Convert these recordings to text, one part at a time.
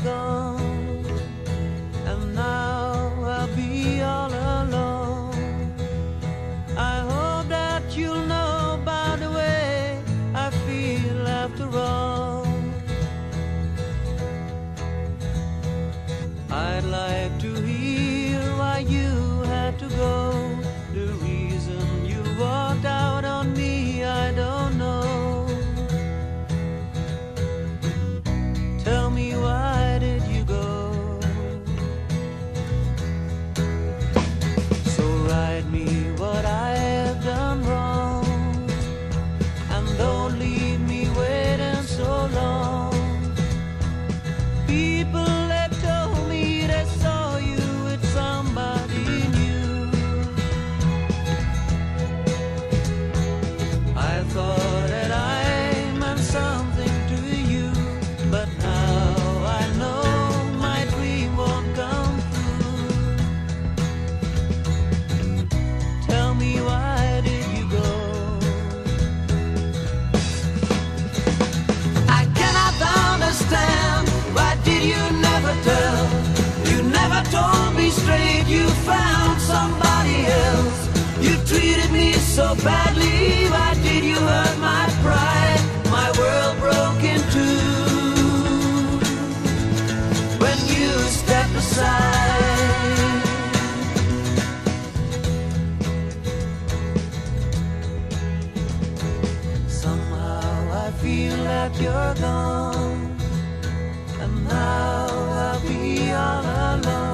and now I'll be all alone. I hope that you'll know by the way I feel after all. I'd like People You found somebody else. You treated me so badly. Why did you hurt my pride? My world broke in two when you stepped aside. Somehow I feel that you're gone, and now I'll be all alone.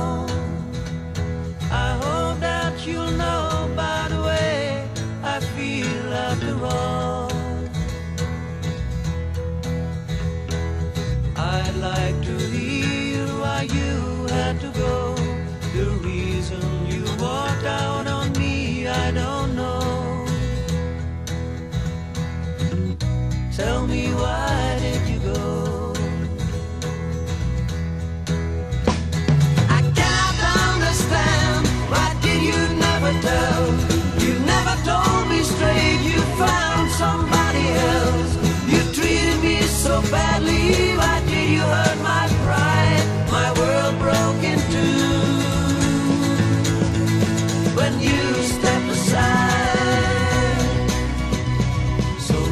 You'll know by the way I feel after all. I'd like to hear why you had to go. The reason you walked out on me, I don't know. Tell me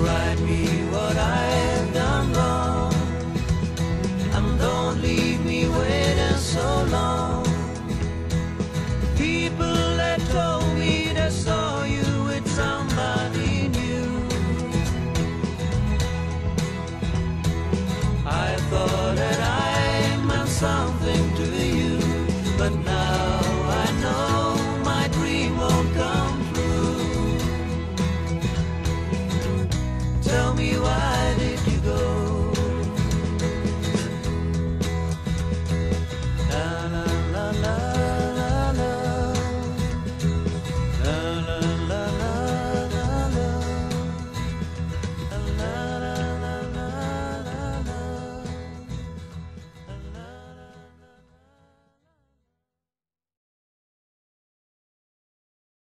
Write me what I have done wrong. And don't leave me waiting so long. People that told me they saw you with somebody new. I thought that I meant something to you But now